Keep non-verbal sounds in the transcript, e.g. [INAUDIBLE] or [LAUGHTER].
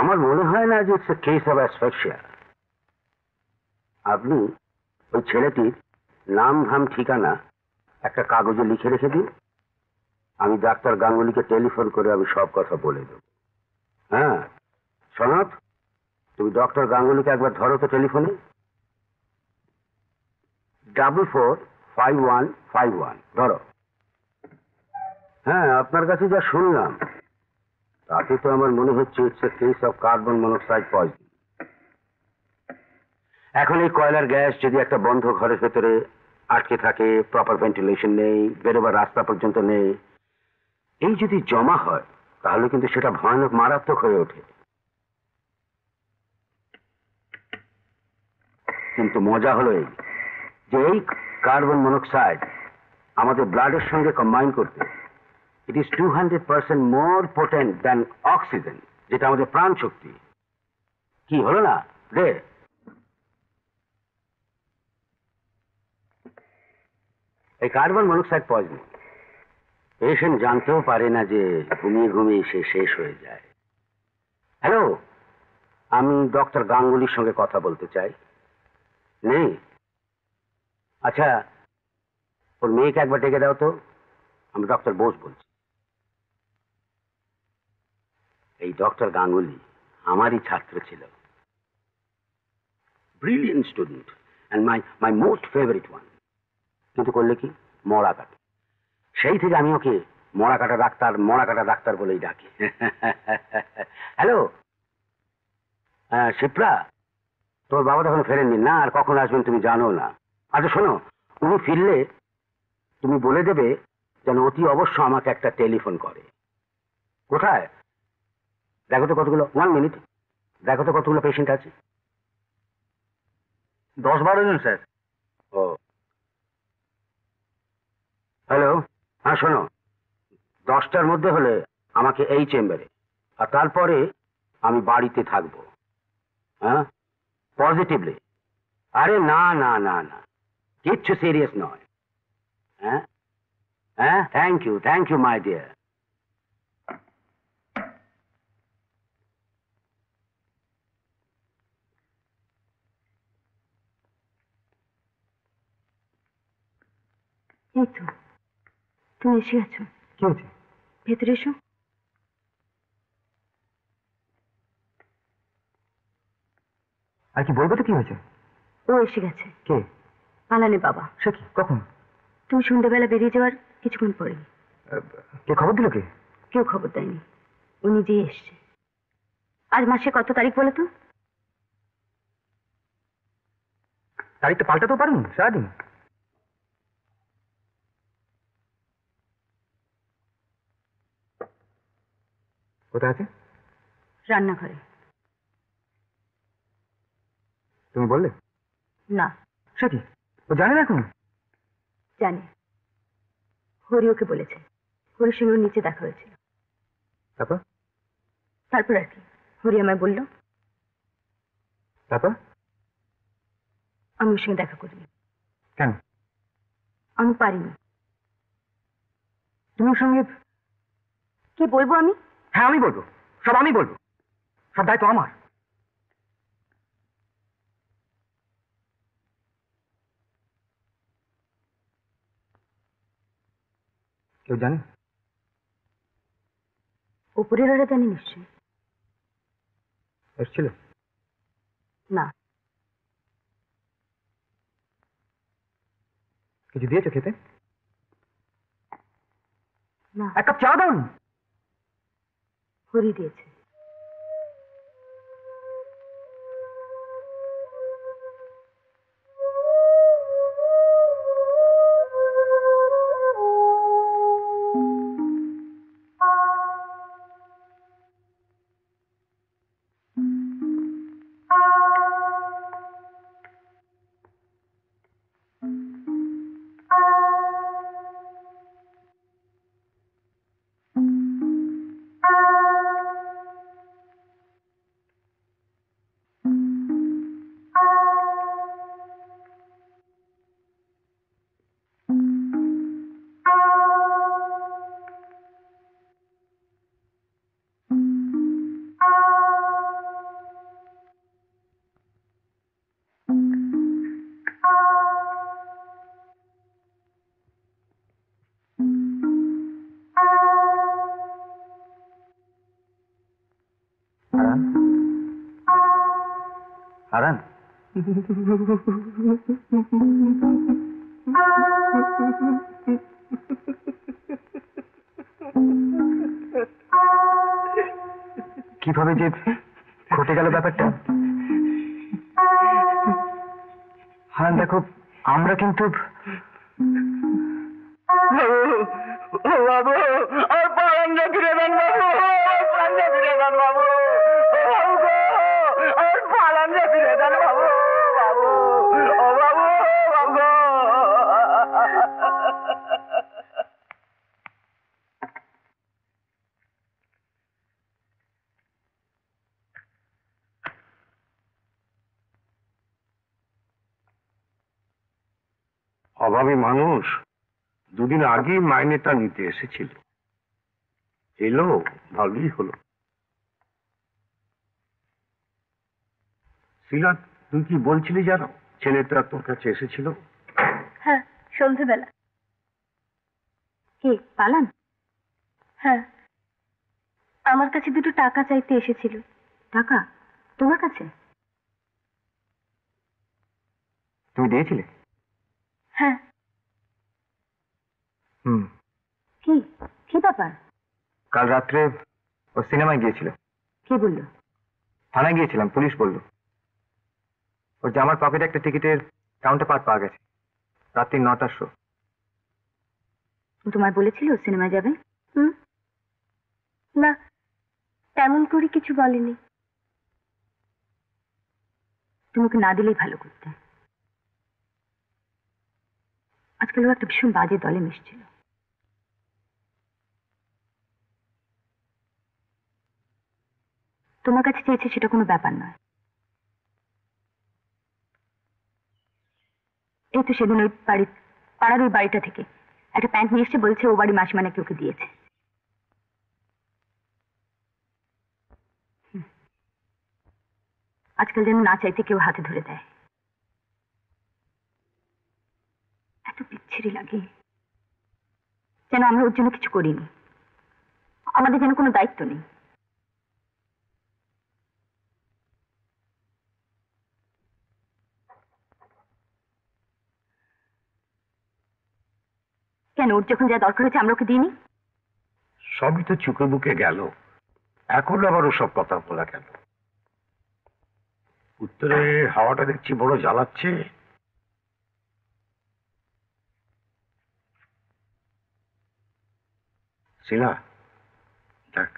আমার মনে হয় না যে it's a case of asphyxia আপনি ওই ছেলেটির নাম ধাম ঠিকানা একটা কাগজে লিখে রেখে দিন। আমি ডাক্তার গাঙ্গুলিকে টেলিফোন করে আমি সব কথা বলে দেব। হ্যাঁ সনদ তুমি ডক্টর গাঙ্গুলিকে একবার ধরো তো টেলিফোনে। Double four five one five one, ধরো। হ্যাঁ আপনার কাছে যা শুনলাম। তাতে তো আমার মনে হচ্ছে it's a case of carbon monoxide poison এখন এই কয়লার গ্যাস যদি একটা বন্ধ ঘরের ভেতরে আটকে থাকে প্রপার ভেন্টিলেশন নেই, বেরোবার রাস্তা পর্যন্ত নেই, এই যদি জমা হয়, তাহলে কিন্তু সেটা ভয়ানক মারাত্মক হয়ে ওঠে। কিন্তু মজা হলো এই যে এই কার্বন মনোক্সাইড আমাদের ব্লাডের সঙ্গে কম্বাইন করতে it is two hundred percent more potent than oxygen যেটা আমাদের প্রাণ শক্তি কি, হলো না? রে এই কার্বন মনোক্সাইড পয়জন পেশেন্ট জানতেও পারে না যে ঘুমিয়ে ঘুমিয়ে সে শেষ হয়ে যায়। হ্যালো আমি ডক্টর গাঙ্গুলির সঙ্গে কথা বলতে চাই। নেই? আচ্ছা ওর মেয়েকে একবার ডেকে দাও তো। আমি ডক্টর বোস বলছি এই ডক্টর গাঙ্গুলি আমারই ছাত্র ছিল। Brilliant student and my my most favourite one কিন্তু করলে কি? মরা কাটা সেই থেকে আমি ওকে মরা কাটা ডাক্তার, মরা কাটা ডাক্তার বলেই ডাকি। [LAUGHS] হ্যালো হ্যাঁ শিপ্রা? তোর বাবা তখন ফেরেননি। না, আর কখন আসবেন তুমি জানো না। আচ্ছা শোনো, উনি ফিরলে তুমি বলে দেবে যেন অতি অবশ্য আমাকে একটা টেলিফোন করে। কোথায়? দেখো তো কতগুলো ওয়ান মিনিট দেখো তো কতগুলো পেশেন্ট আছে। দশ বারো জন স্যার ও। হ্যালো হ্যাঁ শোনো। দশটার মধ্যে হলে আমাকে এই চেম্বারে আর তারপরে আমি বাড়িতে থাকব। হ্যাঁ? পজিটিভলি আরে না না না না। কিচ্ছু সিরিয়াস নয়। হ্যাঁ? হ্যাঁ? Thank you thank you my dear এই তো তুমি এসে গেছো কি হয়েছে? ভেতরে এসো। আর কি বলব তো কি হয়েছে? ও এসে গেছে। কে? পালানে বাবা। সে কি? কখন? তুমি সন্ধ্যাবেলা বেরিয়ে যাওয়ার কিছুক্ষণ পরে কে খবর দিল কে? কেউ খবর দেয়নি। ও নিজেই এসছে। আজ মাসে কত তারিখ বলো তো? তারিখটা পাল্টাতেও পারুন সারাদিন। কোথায় আছে? রান্নাঘরে। তুমি বললে? না। সে কি? ও জানে না এখন? জানি। হরি ওকে বলেছে। হরির সঙ্গে নিচে দেখা হয়েছিল। তারপর? তারপর আর কি? হরি আমায় বলল তারপর? আমি ওর সঙ্গে দেখা করিনি। কেন? আমি পারিনি। তুমি ওর সঙ্গে কি বলব আমি? হ্যাঁ আমি বলব। সব আমি বলব। সব দায়িত্ব আমার। কেউ জানে? উপরের ওরা জানি নিশ্চয়ই। এসছিল? না। কিছু দিয়েছ খেতে? না। এক কাপ চা দাও। হরি দিয়েছে। কীভাবে যে ঘটে গেল ব্যাপারটা? হ্যাঁ দেখো আমরা কিন্তু অভাবী মানুষ দুদিন আগেই মাইনেটা নিতে এসেছিল। এলো ভালোই হলো। শিলা তুই কি বলছিলি জানো ছেলেটা তোর কাছে এসেছিল? হ্যাঁ সন্ধেবেলা। কে পালান? হ্যাঁ। আমার কাছে দুটো টাকা চাইতে এসেছিল। টাকা? তোমার কাছে? তুমি দিয়েছিলে? হ্যাঁ। হুম। কি? কি ব্যাপার? কাল রাত্রে ও সিনেমায় গিয়েছিল। কে বলল? থানায় গিয়েছিলাম পুলিশ বলল। ওর জামার পকেটে একটা টিকিটের কাউন্টার পার্ট পাওয়া গেছে। রাত্রি নটার শো তোমায় বলেছিল সিনেমা যাবে? হুম? না তেমন করে কিছু বলেনি। তুমি না দিলেই ভালো করতে। আজকাল ও একটা ভীষণ বাজে দলে মিশছিল। তোমার কাছে চেয়েছে সেটা কোনো ব্যাপার নয়। এই তো সেদিন ওই বাড়ি, পাড়ার ওই বাড়িটা থেকে। একটা প্যান্ট নিয়ে এসে বলছে ও বাড়ি মাসিমা নাকি ওকে দিয়েছে। আজকাল যেন না চাইতে কেউ হাতে ধরে দেয়। এত লাগে যেন আমরা ওর জন্য কিছু করিনি। আমাদের যেন কোনো দায়িত্ব নেই। কেন ওর যখন যা দরকার হয়েছে আমরা ওকে দিইনি? সবই তো চুকে বুকে গেল। এখন আবার সব কথা বলা কেন? উত্তরে হাওয়াটা দেখছি বড় জ্বালাচ্ছে। শিলা দেখ